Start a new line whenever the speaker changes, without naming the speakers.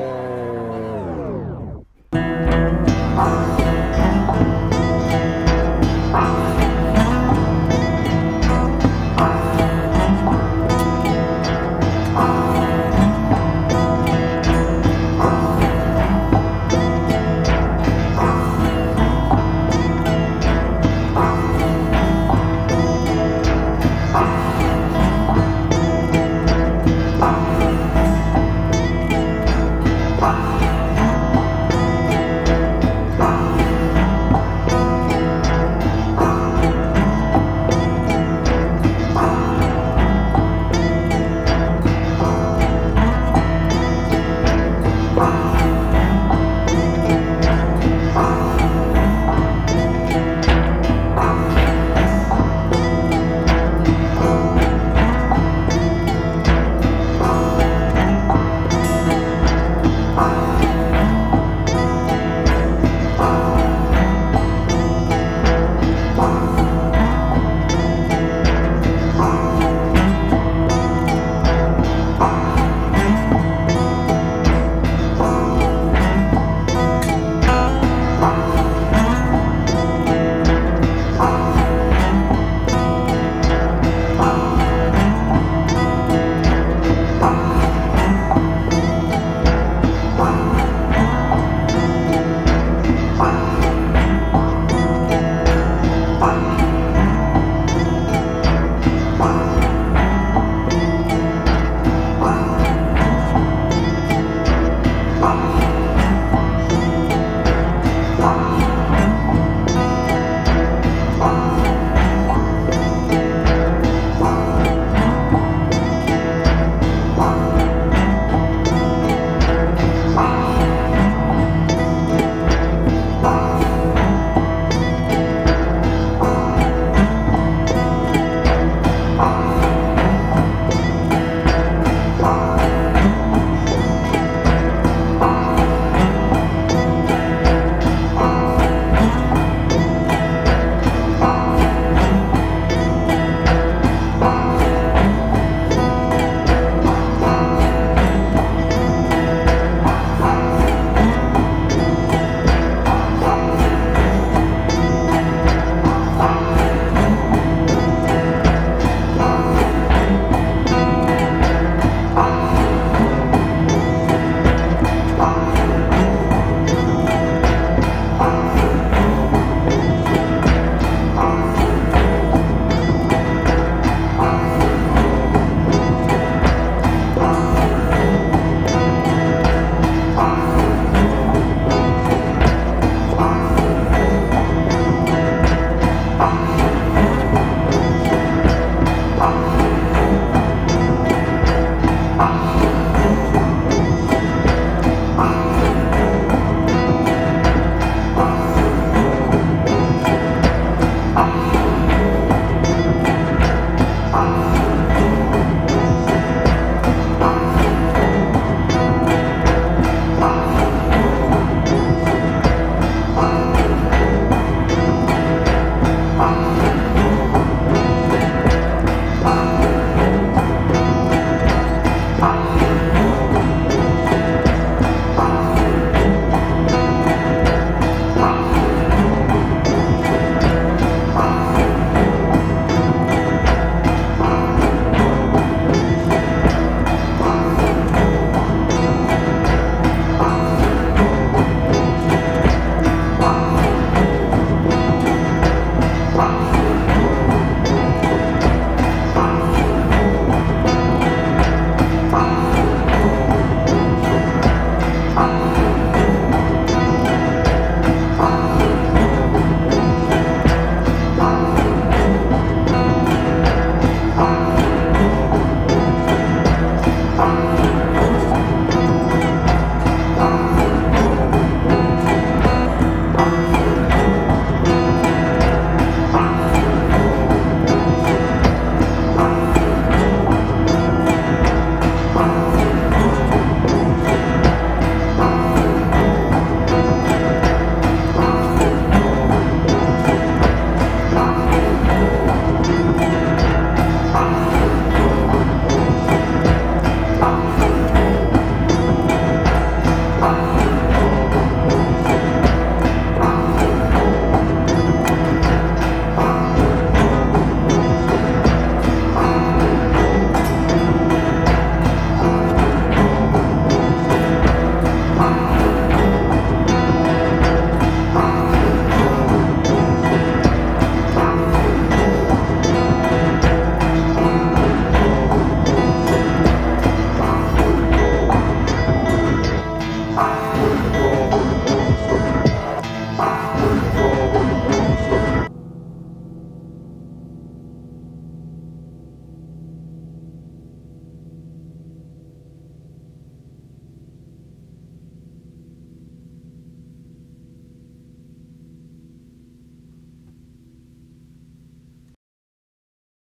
お